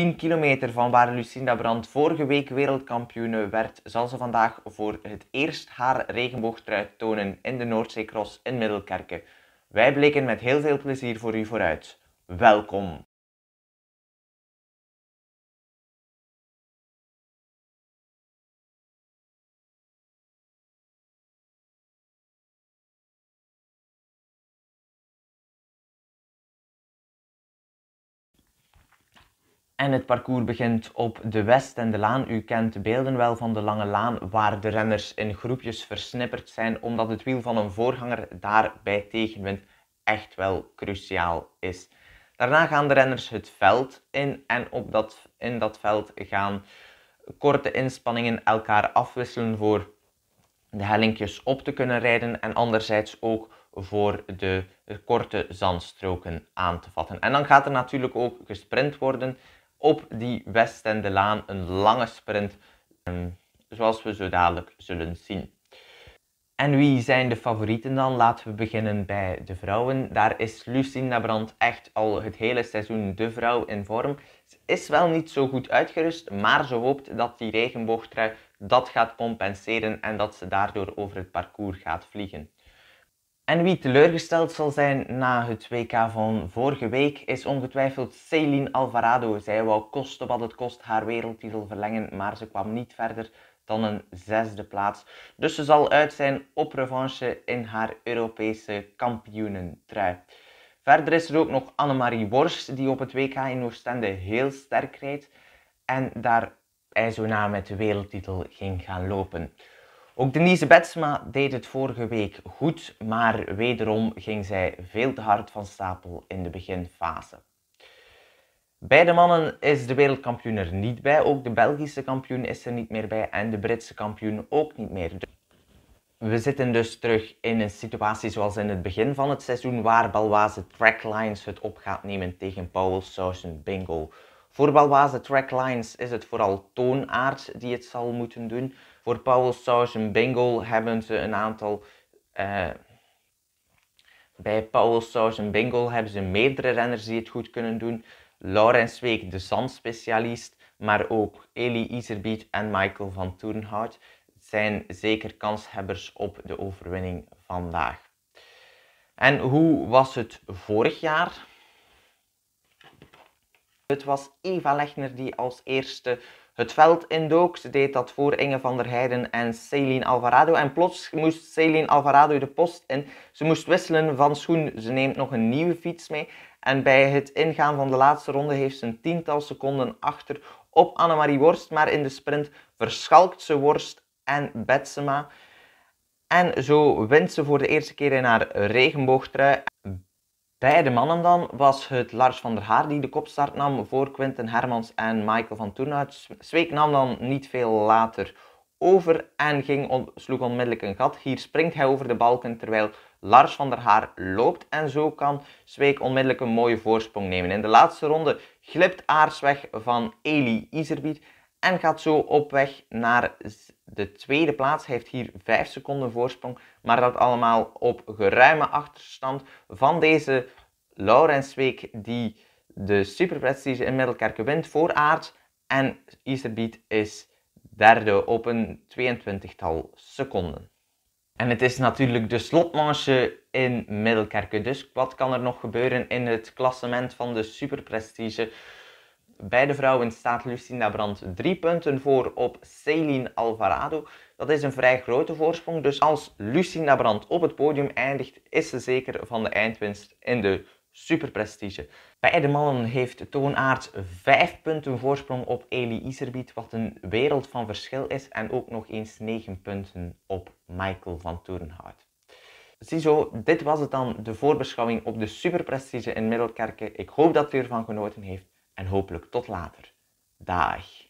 10 kilometer van waar Lucinda Brandt vorige week wereldkampioene werd, zal ze vandaag voor het eerst haar regenboogtrui tonen in de Noordzeecross in Middelkerke. Wij blikken met heel veel plezier voor u vooruit. Welkom! En het parcours begint op de West de Laan. U kent de beelden wel van de lange laan waar de renners in groepjes versnipperd zijn omdat het wiel van een voorganger daar bij tegenwind echt wel cruciaal is. Daarna gaan de renners het veld in en op dat, in dat veld gaan korte inspanningen elkaar afwisselen voor de hellinkjes op te kunnen rijden en anderzijds ook voor de korte zandstroken aan te vatten. En dan gaat er natuurlijk ook gesprint worden op die West en de Laan een lange sprint, ehm, zoals we zo dadelijk zullen zien. En wie zijn de favorieten dan? Laten we beginnen bij de vrouwen. Daar is Lucinda Brandt echt al het hele seizoen de vrouw in vorm. Ze is wel niet zo goed uitgerust, maar ze hoopt dat die regenboogtrui dat gaat compenseren en dat ze daardoor over het parcours gaat vliegen. En wie teleurgesteld zal zijn na het WK van vorige week is ongetwijfeld Celine Alvarado. Zij wou kosten wat het kost haar wereldtitel verlengen, maar ze kwam niet verder dan een zesde plaats. Dus ze zal uit zijn op revanche in haar Europese kampioenentrui. Verder is er ook nog Annemarie Worst die op het WK in Oostende heel sterk rijdt en daar na met de wereldtitel ging gaan lopen. Ook Denise Betsma deed het vorige week goed, maar wederom ging zij veel te hard van stapel in de beginfase. Bij de mannen is de wereldkampioen er niet bij, ook de Belgische kampioen is er niet meer bij en de Britse kampioen ook niet meer. We zitten dus terug in een situatie zoals in het begin van het seizoen, waar Balwaze Tracklines het op gaat nemen tegen Powell Sausen Bingo. Voor Balwaze Tracklines is het vooral Toonaard die het zal moeten doen. Voor Sauce en hebben ze een aantal. Uh, bij Sauce en Bingo hebben ze meerdere renners die het goed kunnen doen. Laurens Week, de zandspecialist, maar ook Eli Iserbiet en Michael van Toerenhout zijn zeker kanshebbers op de overwinning vandaag. En hoe was het vorig jaar? Het was Eva Lechner die als eerste het veld indook. Ze deed dat voor Inge van der Heijden en Celine Alvarado. En plots moest Celine Alvarado de post in. Ze moest wisselen van schoen. Ze neemt nog een nieuwe fiets mee. En bij het ingaan van de laatste ronde heeft ze een tiental seconden achter op Annemarie Worst. Maar in de sprint verschalkt ze Worst en Betsema. En zo wint ze voor de eerste keer in haar regenboogtrui. Bij de mannen dan was het Lars van der Haar die de kopstart nam voor Quinten Hermans en Michael van Toernout. Zweek nam dan niet veel later over en ging sloeg onmiddellijk een gat. Hier springt hij over de balken terwijl Lars van der Haar loopt en zo kan Zweek onmiddellijk een mooie voorsprong nemen. In de laatste ronde glipt Aars weg van Eli Iserbiet en gaat zo op weg naar de tweede plaats. Heeft hier 5 seconden voorsprong, maar dat allemaal op geruime achterstand van deze Laurens Week die de superprestige in Middelkerke wint voor Aard. En Iserbiet is derde op een 22-tal seconden. En het is natuurlijk de slotmanche in Middelkerke. Dus wat kan er nog gebeuren in het klassement van de superprestige? Bij de vrouwen staat Lucinda Brandt drie punten voor op Celine Alvarado. Dat is een vrij grote voorsprong. Dus als Lucinda Brandt op het podium eindigt, is ze zeker van de eindwinst in de superprestige. Bij de mannen heeft Toonaard vijf punten voorsprong op Eli Iserbiet, wat een wereld van verschil is. En ook nog eens 9 punten op Michael van Toerenhout. Ziezo, dit was het dan, de voorbeschouwing op de superprestige in Middelkerke. Ik hoop dat u ervan genoten heeft en hopelijk tot later. Dag!